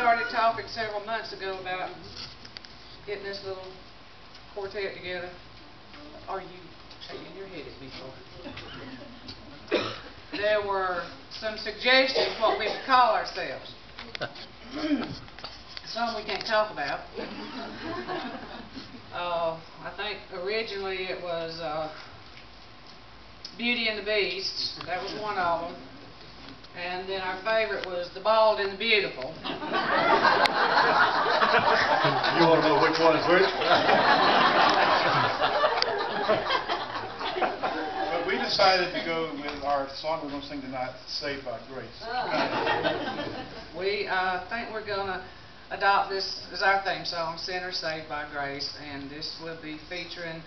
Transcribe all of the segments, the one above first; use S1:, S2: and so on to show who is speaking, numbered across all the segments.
S1: started talking several months ago about getting this little quartet together. Are you shaking your head at me for? There were some suggestions what we could call ourselves. Some we can't talk about. Uh, I think originally it was, uh, Beauty and the Beast, that was one of them. And then our favorite was The Bald and the Beautiful.
S2: You wanna know which one is which?
S3: But we decided to go with our song we're gonna sing tonight, Saved by Grace.
S1: We, uh, think we're gonna adopt this as our theme song, Sinner Saved by Grace, and this will be featuring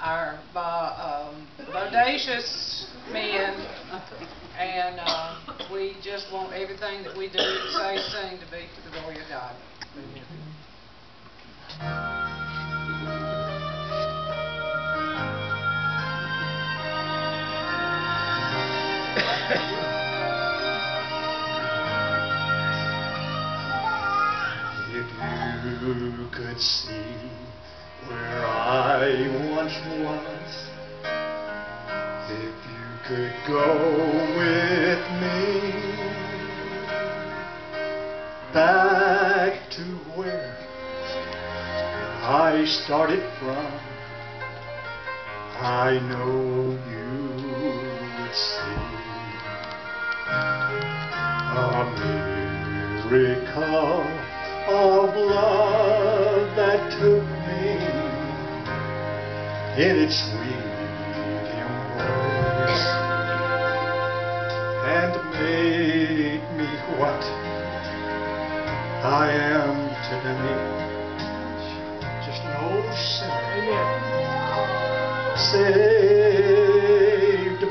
S1: our bo- um, bodacious men, and, uh, we just want everything that we do, say, sing to be to the glory of God.
S2: If you could see where I once was, if you could go with me back to where I started from, I know you would see a miracle of love in its sweet embrace and made me what I am today. Just no sinner saved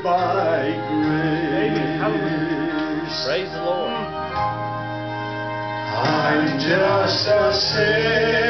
S2: by grace.
S4: Praise the Lord.
S2: I'm just a sinner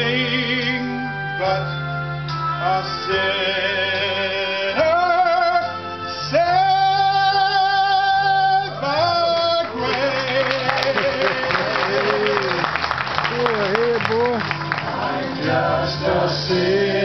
S2: nothing but a sinner saved by grace.
S4: Go ahead, boy.
S2: I'm just a sinner